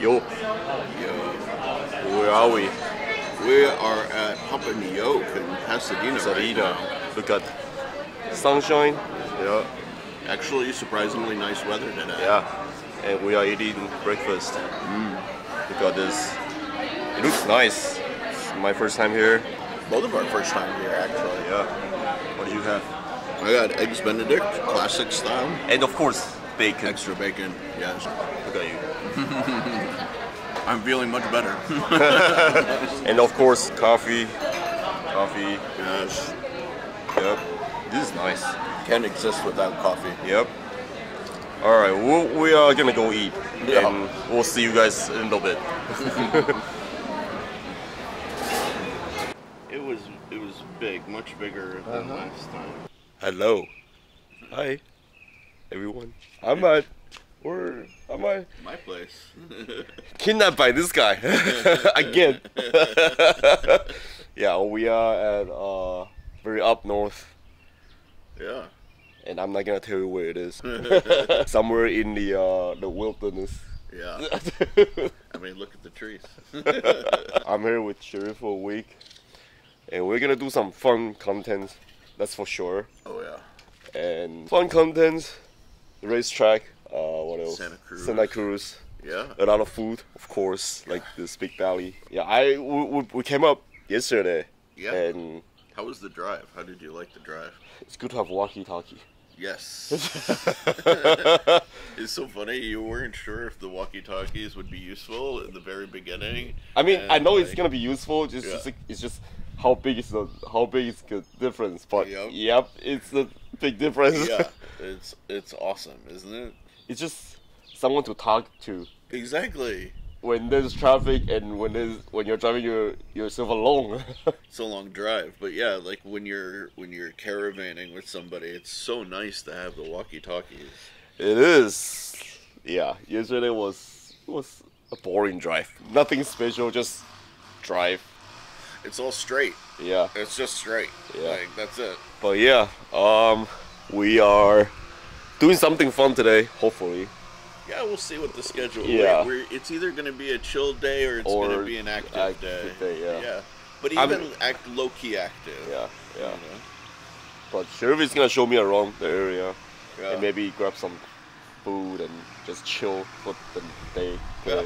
Yo, Yo, where are we? we are at Papa Yoke in Pasadena right Pasadena. now. Look at sunshine. Yeah, Actually, surprisingly nice weather today. yeah. And we are eating breakfast. Mm. Look at this. It looks nice. It's my first time here. Both of our first time here, actually. Yeah. What do you have? I got eggs Benedict, classic style. And of course, bacon. Extra bacon, yes. Look at you. I'm feeling much better. And of course, coffee. Coffee. yes. Yep. This is nice. Can't exist without coffee. Yep. All right, we'll, we are gonna go eat, Yeah. and we'll see you guys in a little bit. It was it was big, much bigger than uh-huh. last time. Hello. Hi, everyone. I'm at. Where am I? My place. Kidnapped by this guy again. yeah, we are at uh very up north, yeah. and I'm not gonna tell you where it is. Somewhere in the uh the wilderness. Yeah. I mean, look at the trees. I'm here with Sherry for a week, and we're gonna do some fun content. That's for sure. Oh yeah. And fun content, the racetrack. Uh, what else? Santa Cruz. Santa Cruz. Yeah. A lot of food, of course, like this big valley. Yeah, I we, we, came up yesterday, Yeah. and How was the drive? How did you like the drive? it's good to have walkie-talkie. Yes. it's so funny. You weren't sure if the walkie-talkies would be useful in the very beginning. I mean, I know it's gonna be useful. Just, Yeah. just like, it's just how big is the how big is the difference. But Yep. yep, it's a big difference. Yeah, it's it's awesome, isn't it? It's just someone to talk to Exactly. when there's traffic and when there's when you're driving your yourself alone. It's a long drive, but yeah, like when you're when you're caravanning with somebody, it's so nice to have the walkie-talkies. it is. Yeah, yesterday was was a boring drive. Nothing special, just drive. It's all straight. Yeah. It's just straight. Yeah. Like that's it. But yeah, um, we are doing something fun today. Hopefully, Yeah, we'll see what the schedule. Yeah. We're, we're, it's either going to be a chill day or it's going to be an active, active day. day, yeah. But I'm- even act low key active. yeah, you yeah. know? But Sherif is gonna show me around the area Yeah. and maybe grab some food and just chill for the day. Yeah.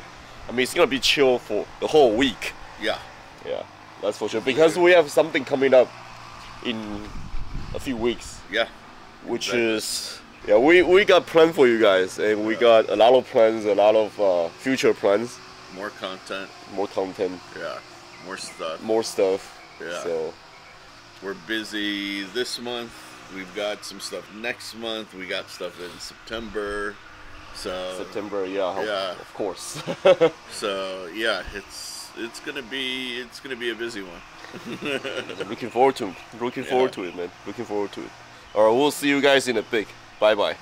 I mean, it's gonna be chill for the whole week. Yeah. Yeah, that's for sure. Because we have something coming up in a few weeks, Yeah. which Exactly. is yeah, we we got plan for you guys, and we got a lot of plans, a lot of uh, future plans, More content. more content, Yeah. More stuff. more stuff. Yeah. So We're busy this month. We've got some stuff next month. We got stuff in September. So September, yeah, of- Yeah. of course. So yeah, it's it's gonna be it's gonna be a busy one. Looking forward to looking Yeah. forward to it, man. Looking forward to it. All right, we'll see you guys in a bit. Bye bye.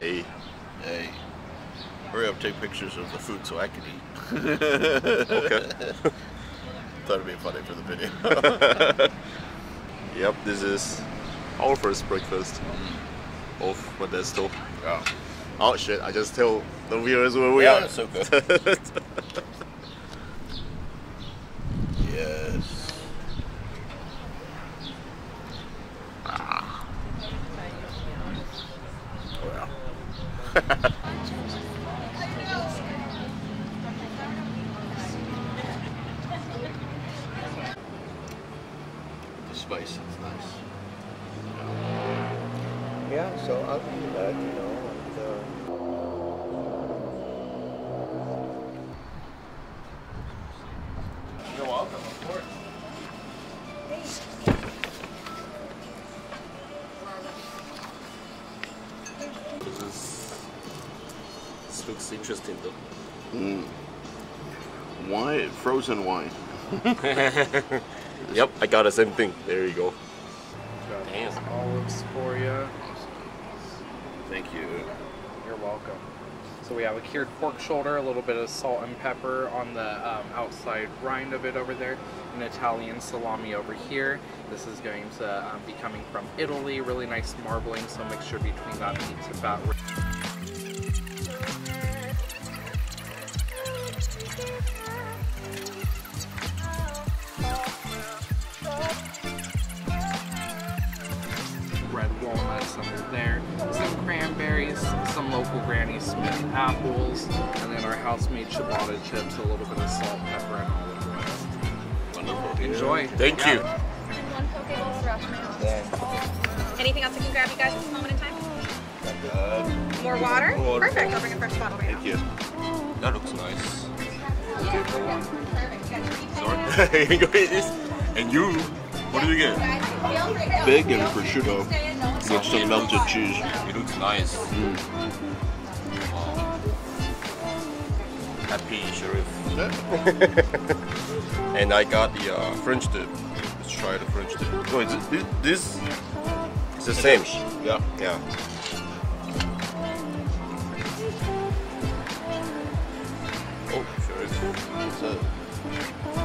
Hey, Hey, hurry up, take pictures of the food so I can eat. okay. Thought it'd be funny for the video. yep, this is our first breakfast mm. of Modesto. oh. Oh shit! I just tell the viewers where we Yeah, are. it's okay. yes. spice is nice. Yeah, so I'll do that, you know, and, uh, You're welcome, of course. This this looks interesting though. Mm. Wine, frozen wine. Yep, I got the same thing. There you go. got Damn. olives for you. Thank you. You're welcome. So we have a cured pork shoulder, a little bit of salt and pepper on the um, outside rind of it over there, an Italian salami over here. This is going to um, be coming from Italy, really nice marbling, so mixture between that meat to fat. Some local Granny Smith apples, and then our house-made ciabatta chips, a little bit of salt, pepper, and olive oil. Wonderful. Enjoy. Thank Yeah. you. One poke bowl sriracha mayo. Yeah. Anything else I can grab you guys at this moment in time? Uh, More water? Water. Perfect. I'll bring a fresh bottle right thank you. That looks nice. Sorry. you go eat. And you, what do you get? Big and prosciutto with some melted cheese. It looks nice. Mm. Happy Sherif. and I got the uh, French dip. Let's try the French dip. Oh, is this, this is the same. Yeah. Yeah. Oh, Sherif. What's that?